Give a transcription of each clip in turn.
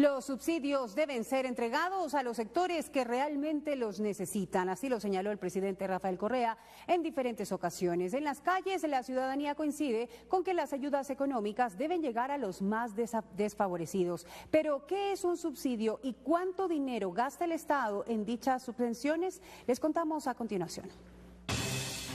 Los subsidios deben ser entregados a los sectores que realmente los necesitan. Así lo señaló el presidente Rafael Correa en diferentes ocasiones. En las calles, la ciudadanía coincide con que las ayudas económicas deben llegar a los más desfavorecidos. Pero, ¿qué es un subsidio y cuánto dinero gasta el Estado en dichas subvenciones? Les contamos a continuación.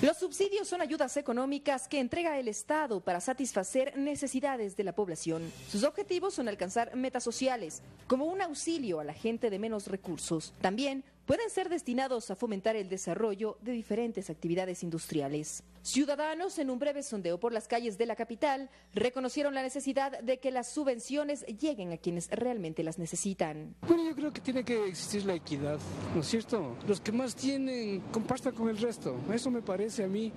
Los subsidios son ayudas económicas que entrega el Estado para satisfacer necesidades de la población. Sus objetivos son alcanzar metas sociales, como un auxilio a la gente de menos recursos. También pueden ser destinados a fomentar el desarrollo de diferentes actividades industriales. Ciudadanos, en un breve sondeo por las calles de la capital, reconocieron la necesidad de que las subvenciones lleguen a quienes realmente las necesitan. Bueno, yo creo que tiene que existir la equidad, ¿no es cierto? Los que más tienen compartan con el resto. Eso me parece a mí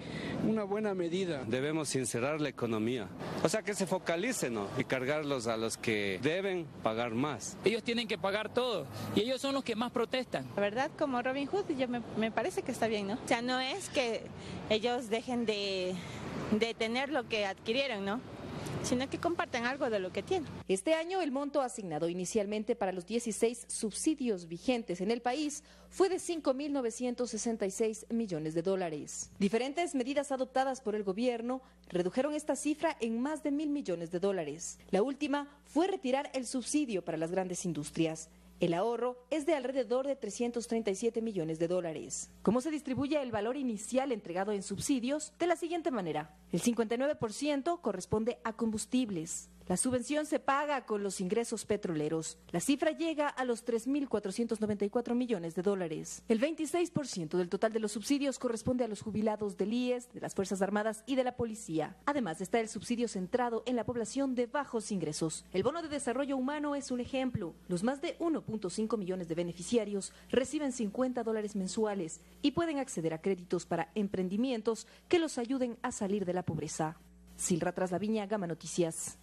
una buena medida. Debemos sincerar la economía. O sea, que se focalice, ¿no? Y cargarlos a los que deben pagar más. Ellos tienen que pagar todo y ellos son los que más protestan. La verdad, como Robin Hood, yo me, me parece que está bien, ¿no? O sea, no es que ellos dejen de, tener lo que adquirieron, ¿no? sino que compartan algo de lo que tienen. Este año el monto asignado inicialmente para los 16 subsidios vigentes en el país fue de 5.966 millones de dólares. Diferentes medidas adoptadas por el gobierno redujeron esta cifra en más de mil millones de dólares. La última fue retirar el subsidio para las grandes industrias. El ahorro es de alrededor de 337 millones de dólares. ¿Cómo se distribuye el valor inicial entregado en subsidios? De la siguiente manera. El 59% corresponde a combustibles, la subvención se paga con los ingresos petroleros. La cifra llega a los 3.494 millones de dólares. El 26% del total de los subsidios corresponde a los jubilados del IES, de las Fuerzas Armadas y de la Policía. Además está el subsidio centrado en la población de bajos ingresos. El bono de desarrollo humano es un ejemplo. Los más de 1.5 millones de beneficiarios reciben 50 dólares mensuales y pueden acceder a créditos para emprendimientos que los ayuden a salir de la pobreza. Silra Tras la Viña, Gama Noticias.